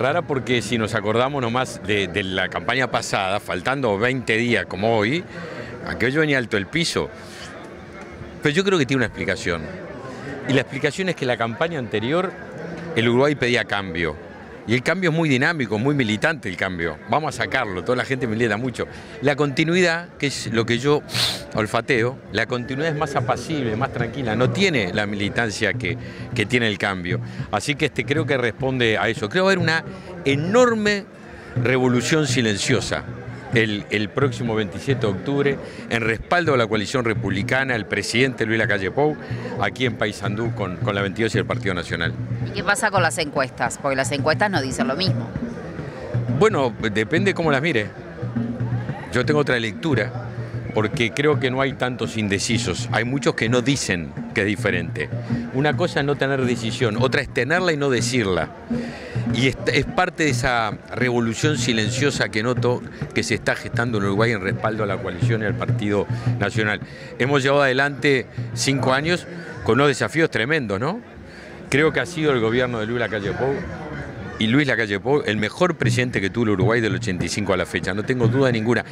Rara porque si nos acordamos nomás de, de la campaña pasada, faltando 20 días como hoy, aquello venía alto el piso. Pero yo creo que tiene una explicación. Y la explicación es que la campaña anterior el Uruguay pedía cambio. Y el cambio es muy dinámico, muy militante el cambio. Vamos a sacarlo, toda la gente milita mucho. La continuidad, que es lo que yo olfateo, la continuidad es más apacible, más tranquila, no tiene la militancia que, que tiene el cambio. Así que este creo que responde a eso. Creo haber una enorme revolución silenciosa el, el, próximo 27 de octubre en respaldo a la coalición republicana, el presidente Luis Lacalle Pou, aquí en Paysandú con, con la 22 y el Partido Nacional. ¿Y qué pasa con las encuestas? Porque las encuestas no dicen lo mismo. Bueno, depende cómo las mire. Yo tengo otra lectura porque creo que no hay tantos indecisos. Hay muchos que no dicen que es diferente. Una cosa es no tener decisión, otra es tenerla y no decirla. Y es, parte de esa revolución silenciosa que noto que se está gestando en Uruguay en respaldo a la coalición y al Partido Nacional. Hemos llevado adelante cinco años con unos desafíos tremendos, ¿no? Creo que ha sido el gobierno de Luis Lacalle Pou y Luis Lacalle Pou el mejor presidente que tuvo el Uruguay del 85 a la fecha, no tengo duda ninguna.